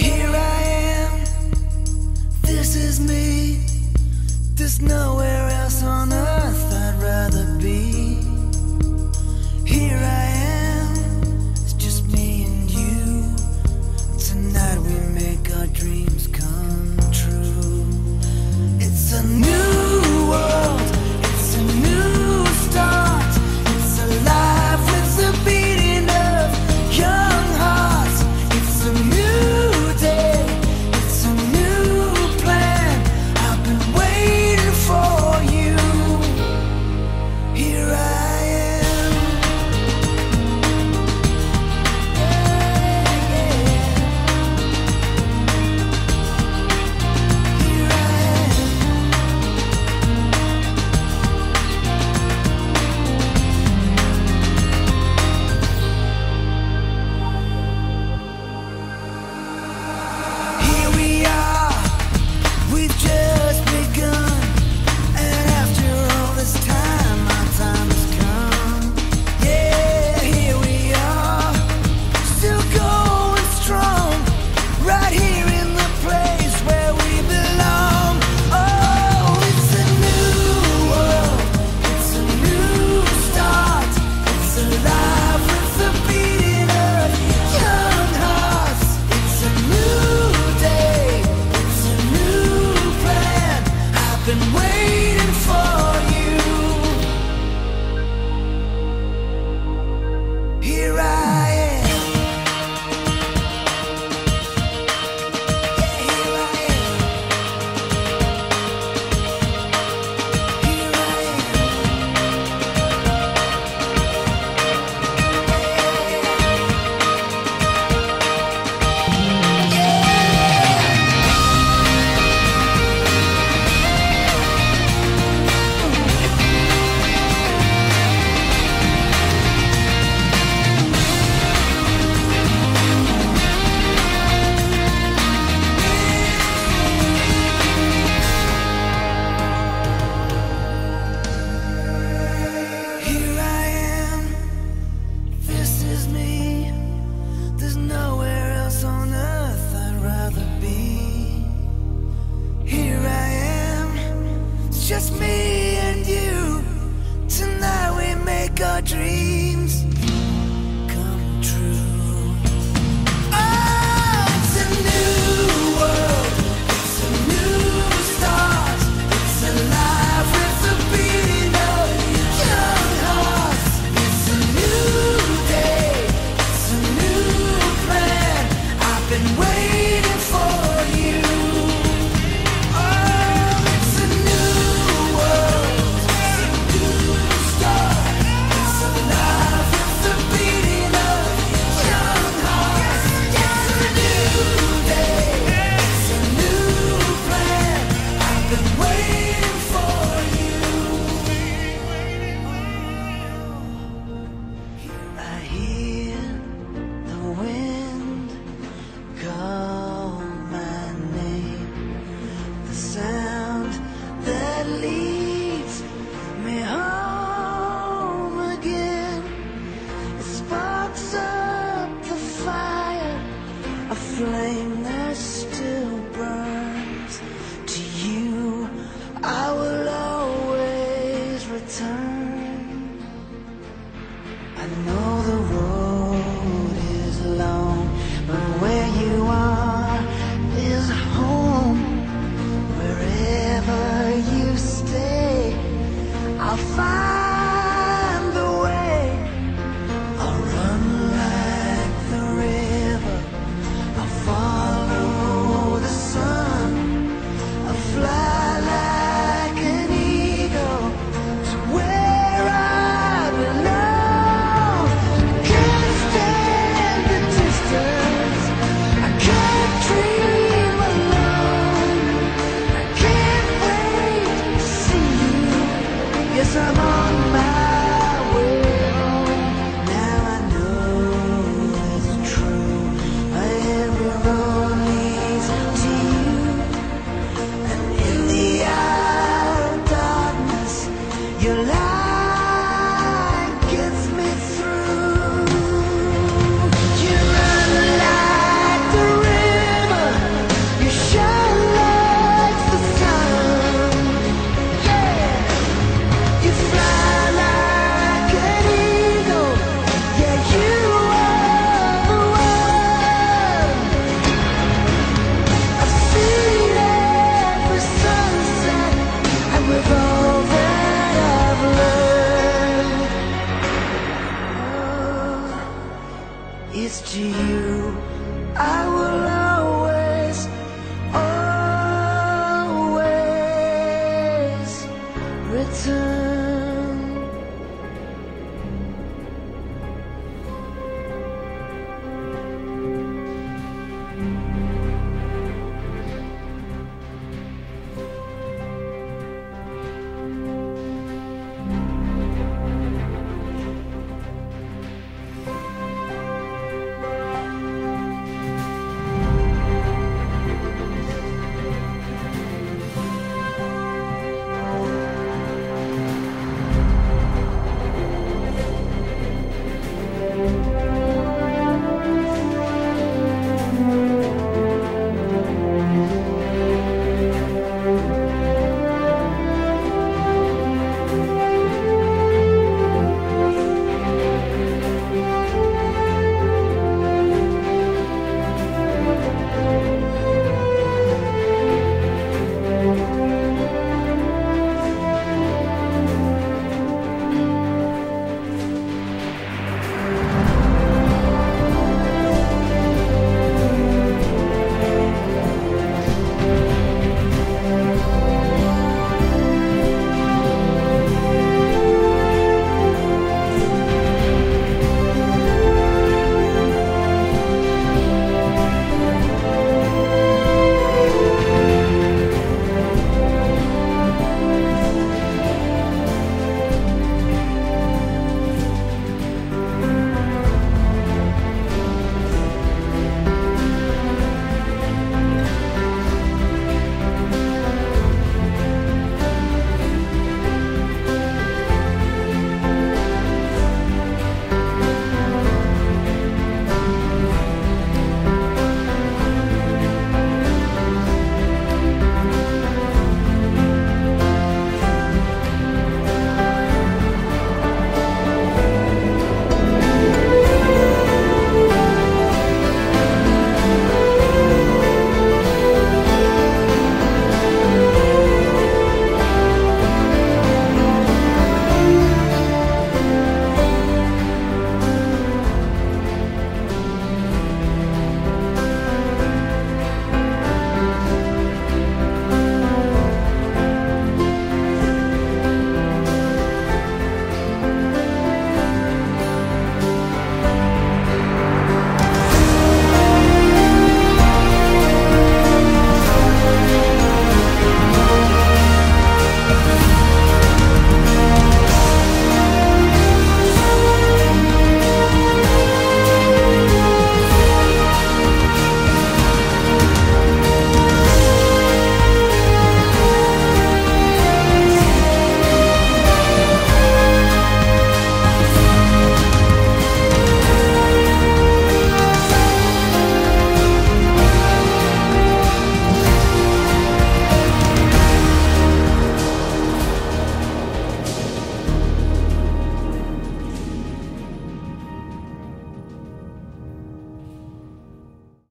Here I am, this is me, there's nowhere else on earth. the world. to